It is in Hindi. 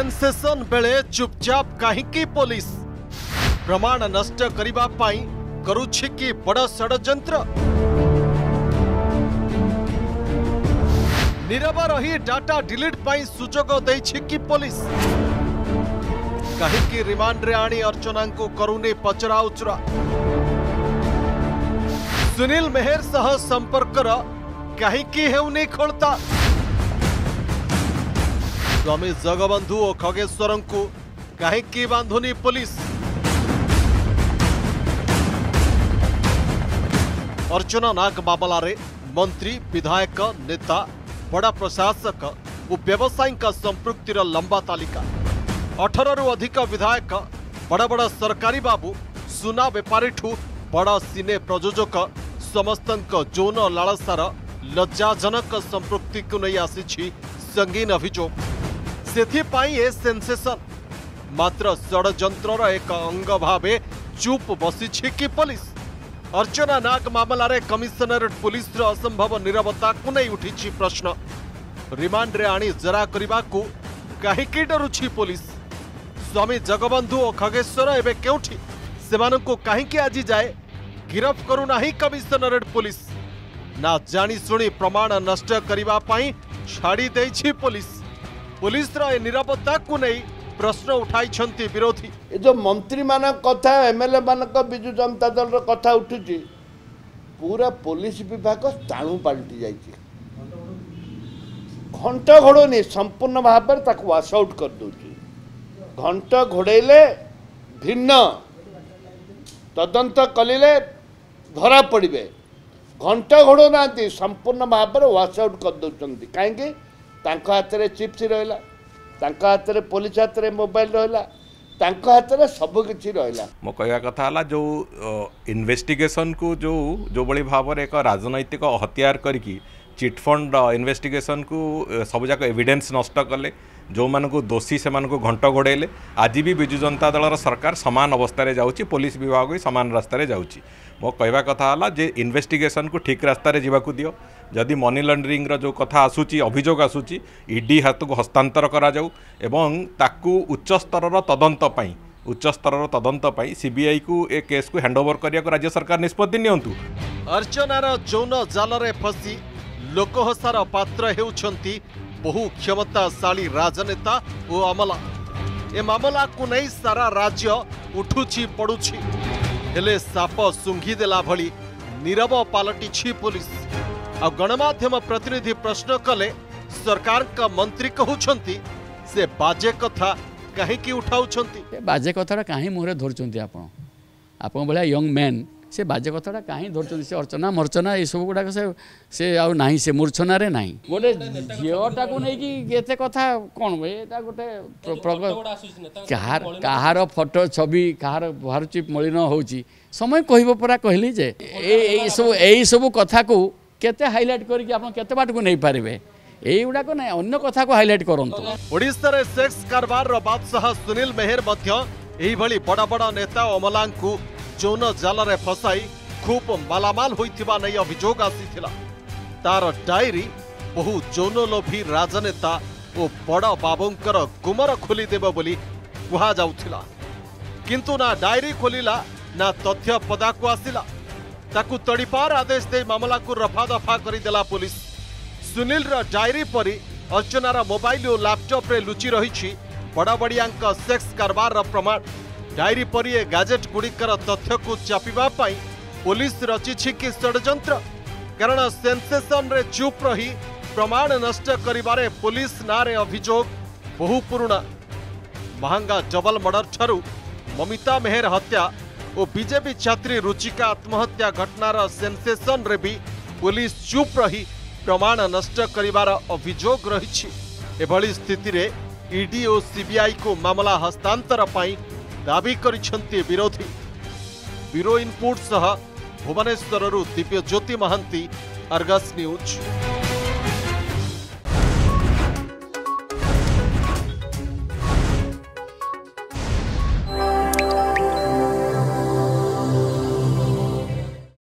सेनसेसन बेले चुपचाप कहीं पुलिस प्रमाण नष्ट करने कि बड़ डाटा डिलीट पर सुजोग दे पुलिस कहीं रिमांडे आनी अर्चना को पचरा उचरा सुनील मेहर सह संपर्क कहीं खोलता स्वामी जगबंधु और खगेश्वर को कहीं बांधुनी पुलिस अर्चना नाग मामलें मंत्री विधायक नेता बड़ा प्रशासक और व्यवसायी संपुक्तिर लंबा तालिका अठर रु अधिक विधायक बड़ बड़ सरकारी बाबू सुना बेपारी ठू बड़ सिने प्रयोजक समस्त जौन लालसार लज्जाजनक संपुक्ति को नहीं आसी संगीन अभोग সিতি পাই এ সেনসেসন মাত্র সড়যন্ত্রৰ এক অঙ্গভাৱে চুপ বসিছে কি পुलिस অর্চনা नाग मामলারে কমিছனர் পुलिसৰ অসম্ভৱ নিৰৱতা কোনেই উঠিছি প্ৰশ্ন রিমান্ডৰে আনি জৰা কৰিবাকো কাহি কি দৰুচি পुलिस স্বামী জগবন্ধু আৰু খগেশ সোৰাই বে কেউ উঠি সেমানক কো কাহি কি আজি যায় গ্ৰেফ কৰো নাহি কমিছனர்ড পुलिस না জানি শুনি প্ৰমাণ নষ্ট কৰিব পাৈ ছাঢ়ি দেছি পुलिस ପୁଲିସର ଏ ନିରାପତ୍ତାକୁ ନେଇ ପ୍ରଶ୍ନ ଉଠାଇଛନ୍ତି ବିରୋଧୀ ଏ ଯେଉଁ ମନ୍ତ୍ରୀମାନଙ୍କ କଥା ଏମ ଏଲ୍ ଏ ମାନଙ୍କ ବିଜୁ ଜନତା ଦଳର କଥା ଉଠୁଛି ପୁରା ପୋଲିସ ବିଭାଗ ସ୍ଥାଣୁ ପାଲଟି ଯାଇଛି ଘଣ୍ଟ ଘୋଡ଼ୁନି ସମ୍ପୂର୍ଣ୍ଣ ଭାବରେ ତାକୁ ୱାଶ ଆଉଟ୍ କରିଦେଉଛି ଘଣ୍ଟ ଘୋଡ଼େଇଲେ ଭିନ୍ନ ତଦନ୍ତ କଲିଲେ ଧରା ପଡ଼ିବେ ଘଣ୍ଟ ଘୋଡ଼ୁନାହାନ୍ତି ସମ୍ପୂର୍ଣ୍ଣ ଭାବରେ ୱାଶ ଆଉଟ୍ କରିଦେଉଛନ୍ତି କାହିଁକି ତାଙ୍କ ହାତରେ ଚିପ୍ସ ରହିଲା ତାଙ୍କ ହାତରେ ପୋଲିସ ହାତରେ ମୋବାଇଲ ରହିଲା ତାଙ୍କ ହାତରେ ସବୁକିଛି ରହିଲା ମୋ କହିବା କଥା ହେଲା ଯେଉଁ ଇନଭେଷ୍ଟିଗେସନକୁ ଯେଉଁ ଯେଉଁଭଳି ଭାବରେ ଏକ ରାଜନୈତିକ ହତିଆର କରିକି ଚିଟ୍ଫଣ୍ଡ ଇନଭେଷ୍ଟିଗେସନକୁ ସବୁଯାକ ଏଭିଡେନ୍ସ ନଷ୍ଟ କଲେ ଯେଉଁମାନଙ୍କୁ ଦୋଷୀ ସେମାନଙ୍କୁ ଘଣ୍ଟ ଘୋଡ଼େଇଲେ ଆଜି ବି ବିଜୁ ଜନତା ଦଳର ସରକାର ସମାନ ଅବସ୍ଥାରେ ଯାଉଛି ପୋଲିସ ବିଭାଗ ବି ସମାନ ରାସ୍ତାରେ ଯାଉଛି ମୋ କହିବା କଥା ହେଲା ଯେ ଇନଭେଷ୍ଟିଗେସନକୁ ଠିକ୍ ରାସ୍ତାରେ ଯିବାକୁ ଦିଅ ଯଦି ମନି ଲଣ୍ଡରିଂର ଯେଉଁ କଥା ଆସୁଛି ଅଭିଯୋଗ ଆସୁଛି ଇଡି ହାତକୁ ହସ୍ତାନ୍ତର କରାଯାଉ ଏବଂ ତାକୁ ଉଚ୍ଚସ୍ତରର ତଦନ୍ତ ପାଇଁ ଉଚ୍ଚସ୍ତରର ତଦନ୍ତ ପାଇଁ ସିବିଆଇକୁ ଏ କେସ୍କୁ ହ୍ୟାଣ୍ଡଓଭର କରିବାକୁ ରାଜ୍ୟ ସରକାର ନିଷ୍ପତ୍ତି ନିଅନ୍ତୁ ଅର୍ଚ୍ଚନାର ଯୌନ ଜାଲରେ ଫସି लोकहसार पात्र बहु क्षमताशाली राजनेता और अमला ए मामला को नहीं सारा राज्य उठु पड़ुची हेले साप शुंघीदे भरव पलटि पुलिस आ गणमाम प्रतिनिधि प्रश्न कले सरकार का मंत्री कहते से बाजे कथा कहीं उठाऊ बाजे कथा कहीं मुहरे धरती आप भाया यंग मैन ସେ ବାଜେ କଥାଟା କାହିଁ ଧରୁଛନ୍ତି ସେ ଅର୍ଚ୍ଚନା ମର୍ଚ୍ଚନା ଏସବୁ ଗୁଡ଼ାକ ସେ ସେ ଆଉ ନାହିଁ ସେ ମୂର୍ଚ୍ଛନାରେ ନାହିଁ ଗୋଟେ ଝିଅଟାକୁ ନେଇକି ଏତେ କଥା କ'ଣ ଏଇଟା ଗୋଟେ କାହାର କାହାର ଫଟୋ ଛବି କାହାର ବାହାରୁଛି ମଳିନ ହେଉଛି ସମୟ କହିବ ପରା କହିଲି ଯେ ଏଇସବୁ ଏଇସବୁ କଥାକୁ କେତେ ହାଇଲାଇଟ୍ କରିକି ଆପଣ କେତେ ବାଟକୁ ନେଇପାରିବେ এইগুড়াক না অন্য কথা হাইলাইট করতু ওড়শার সেক্স কারবার বাদশাহ সুনীল মেহের মধ্য এইভাবে বড় বড় নেতা অমলাঙ্কু ଯୌନ ଜାଲରେ ଫସାଇ ଖୁବ୍ ମାଲାମାଲ ହୋଇଥିବା ନେଇ ଅଭିଯୋଗ ଆସିଥିଲା ତାର ଡାଏରୀ ବହୁ ଯୌନଲୋଭୀ ରାଜନେତା ଓ ବଡ଼ ବାବୁଙ୍କର ଗୁମର ଖୋଲିଦେବ ବୋଲି କୁହାଯାଉଥିଲା କିନ୍ତୁ ନା ଡାଏରୀ ଖୋଲିଲା ନା ତଥ୍ୟ ପଦାକୁ ଆସିଲା ତାକୁ ତଡ଼ିପାର ଆଦେଶ ଦେଇ ମାମଲାକୁ ରଫାଦଫା କରିଦେଲା ପୋଲିସ ସୁନୀଲର ଡାଏରୀ ପରି ଅର୍ଚ୍ଚନାର ମୋବାଇଲ ଓ ଲ୍ୟାପଟପ୍ରେ ଲୁଚି ରହିଛି ବଡ଼ବଡ଼ିଆଙ୍କ ସେକ୍ସ କାରବାରର ପ୍ରମାଣ डायरी पर गैजेट गुड़िकर तथ्य को चापापी पुलिस रचि कि षड्र कारण सेनसेसन चुप रही प्रमाण नष्ट कर पुलिस ना अभोग बहु पुणा महांगा जबल मर्डर ठू ममिता मेहर हत्या और बीजेपी छात्री रुचिका आत्महत्या घटनार सेनसेसन भी पुलिस चुप रही प्रमाण नष्ट कर अभोग रही स्थित इडी और सीबीआई को मामला हस्तांतर पर ଦାବି କରିଛନ୍ତି ବିରୋଧୀ ବ୍ୟୁରୋ ଇନ୍ପୁଟ୍ ସହ ଭୁବନେଶ୍ୱରରୁ ଦିବ୍ୟଜ୍ୟୋତି ମହାନ୍ତି ଆର୍ଗସ୍ ନ୍ୟୁଜ୍